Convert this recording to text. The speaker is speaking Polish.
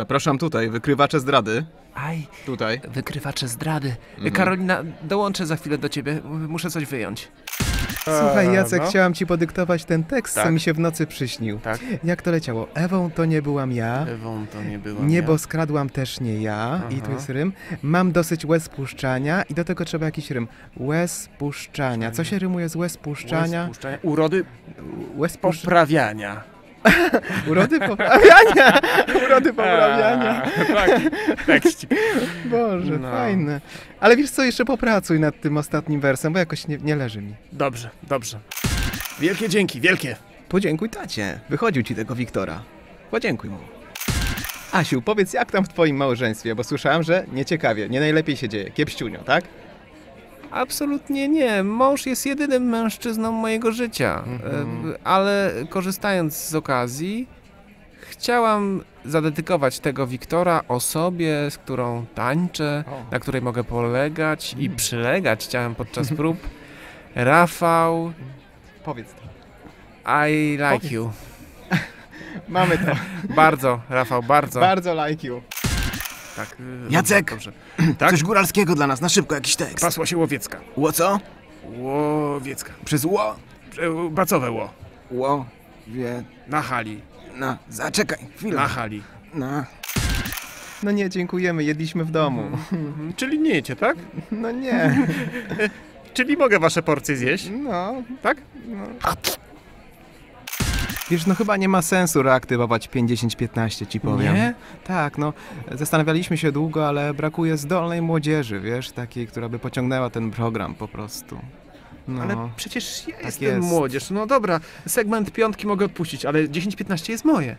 Zapraszam tutaj, wykrywacze zdrady. Aj, Tutaj. wykrywacze zdrady. Mhm. Karolina, dołączę za chwilę do ciebie. Muszę coś wyjąć. Słuchaj, Jacek, no. chciałam ci podyktować ten tekst, co Tak. mi się w nocy przyśnił. Tak? Jak to leciało? Ewą to nie byłam ja. Ewą to nie było. Niebo skradłam też nie ja. I tu Aha. jest rym. Mam dosyć łez puszczania. I do tego trzeba jakiś rym. Łez puszczania. Co się rymuje z łez puszczania? Urody Łez puszczania. poprawiania. Urody poprawiania. Urody poprawiania. tak, tekścik. Boże, No. fajne. Ale wiesz co, jeszcze popracuj nad tym ostatnim wersem, bo jakoś nie, nie leży mi. Dobrze, dobrze. Wielkie dzięki, wielkie. Podziękuj tacie. Wychodził ci tego Wiktora. Podziękuj mu. Asiu, powiedz jak tam w twoim małżeństwie, bo słyszałem, że nieciekawie, nie najlepiej się dzieje. Kiepściunio, tak? Absolutnie nie. Mąż jest jedynym mężczyzną mojego życia. Mhm. Ale korzystając z okazji, chciałam zadedykować tego Wiktora osobie, z którą tańczę, na której mogę polegać i Mm. przylegać chciałem podczas prób. Rafał, Powiedz to. I like Powiedz. you. Mamy to. Bardzo, Rafał, bardzo. Bardzo like you. Tak, y, Jacek! Dobrze. Tak? Coś góralskiego dla nas, na szybko jakiś tekst. Pasła się łowiecka. Ło co? Łowiecka. Przez ło. E, Bacowe ło. Ło. Wie. Na hali. Na. Zaczekaj, chwilę. Na hali. Na. No nie, dziękujemy, jedliśmy w domu. Mhm. Czyli nie jecie, tak? No nie. Czyli mogę wasze porcje zjeść, No, tak? Wiesz, no chyba nie ma sensu reaktywować 50-15, ci powiem. Nie? Tak, no, zastanawialiśmy się długo, ale brakuje zdolnej młodzieży, wiesz, takiej, która by pociągnęła ten program po prostu. No, Ale przecież ja jestem jest. młodzież. No dobra, segment piątki mogę odpuścić, ale 10-15 jest moje.